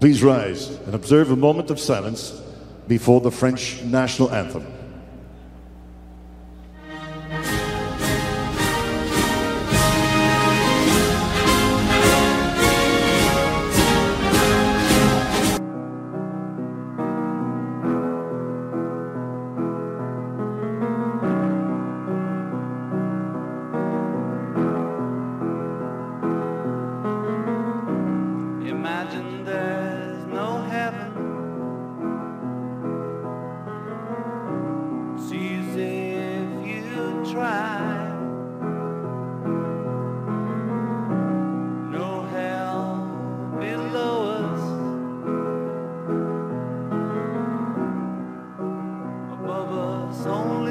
Please rise and observe a moment of silence before the French national anthem. Imagine there's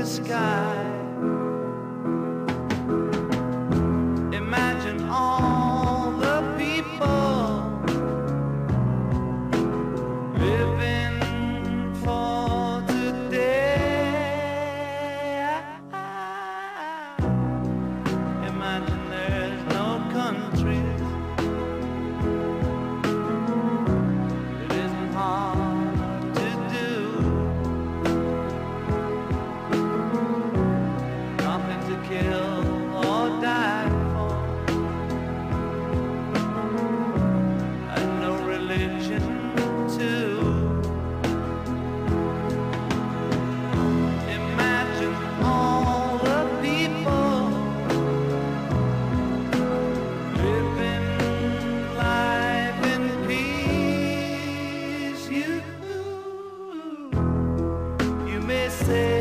sky. Imagine all the people living for today. Imagine there's no countries. It isn't hard you. You may say.